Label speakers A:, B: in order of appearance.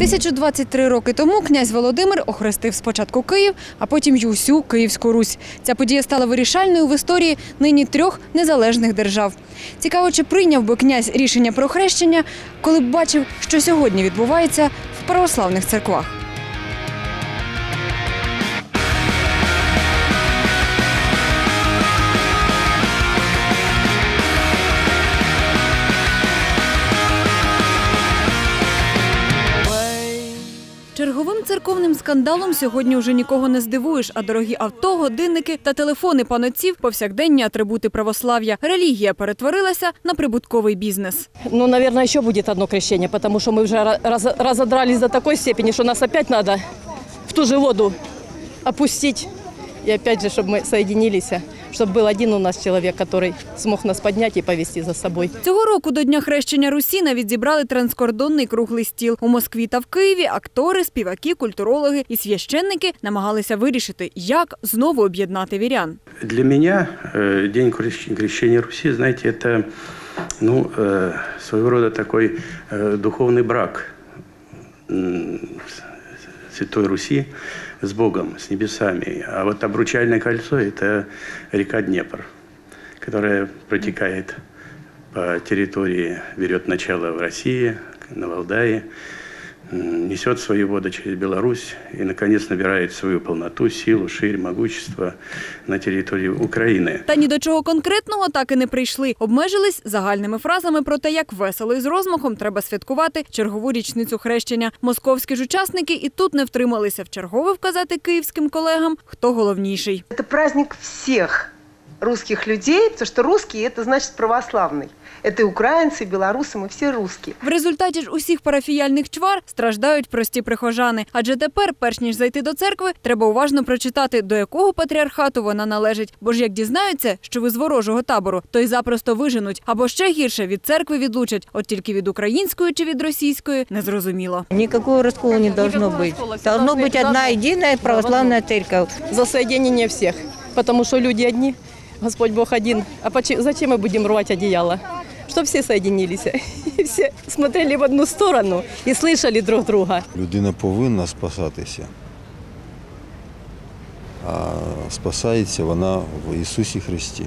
A: 1023 роки тому князь Володимир охрестив спочатку Київ, а потім й усю Київську Русь. Ця подія стала вирішальною в історії нині трьох незалежних держав. Цікаво, чи прийняв би князь рішення про хрещення, коли б бачив, що сьогодні відбувається в православних церквах. Черговим церковним скандалом сьогодні вже нікого не здивуєш, а дорогі авто, годинники та телефони панотців – повсякденні атрибути православ'я. Релігія перетворилася на прибутковий бізнес.
B: Ну, наверное, еще будет одно крещение, потому что мы уже ра- раз- разодрались до такой степени, что нас опять надо в ту же воду опустить. И опять же, чтобы мы соединились, чтобы был один у нас человек, который смог нас поднять и повести за собой.
A: Цього року до Дня хрещення Русі навіть зібрали транскордонний круглий стіл. У Москві та в Києві актори, співаки, культурологи і священники намагалися вирішити, як знову об'єднати вірян.
C: Для меня э, День крещ- крещения Руси, знаете, это ну, э, своего рода такой э, духовный брак м, с- Святой Руси с Богом, с небесами. А вот обручальное кольцо – это река Днепр, которая протекает по территории, берет начало в России, на Валдае, несет свои воды через Беларусь и, наконец, набирает свою полноту, силу, ширь, могущество на территории Украины.
A: Та ні до чого конкретного так і не прийшли. Обмежились загальними фразами про те, як весело і з розмахом треба святкувати чергову річницю хрещення. Московські ж учасники і тут не втрималися вчергове вказати київським колегам, хто головніший.
D: Это праздник всех русских людей, потому что русский – это значит православный. Это и украинцы, и белорусы, мы все русские.
A: В результаті ж усіх парафіяльних чвар страждають прості прихожани. Адже тепер, перш ніж зайти до церкви, треба уважно прочитати, до якого патріархату вона належить. Бо ж як дізнаються, що ви з ворожого табору, то й запросто виженуть, або ще гірше від церкви відлучать. От тільки від української чи від російської незрозуміло.
E: Никакого раскола не должно
B: Никакого
E: быть.
B: раскола. Всё
E: Должно
B: должны-
E: быть одна
B: должно-
E: единая православная церковь.
B: За соединение всех, потому что люди одни, Господь Бог один. А почи- зачем мы будем рвать одеяло? Чтобы все соединились, и все смотрели в одну сторону и слышали друг друга.
F: Людина повинна спасатися. А спасається вона в Ісусі Христі.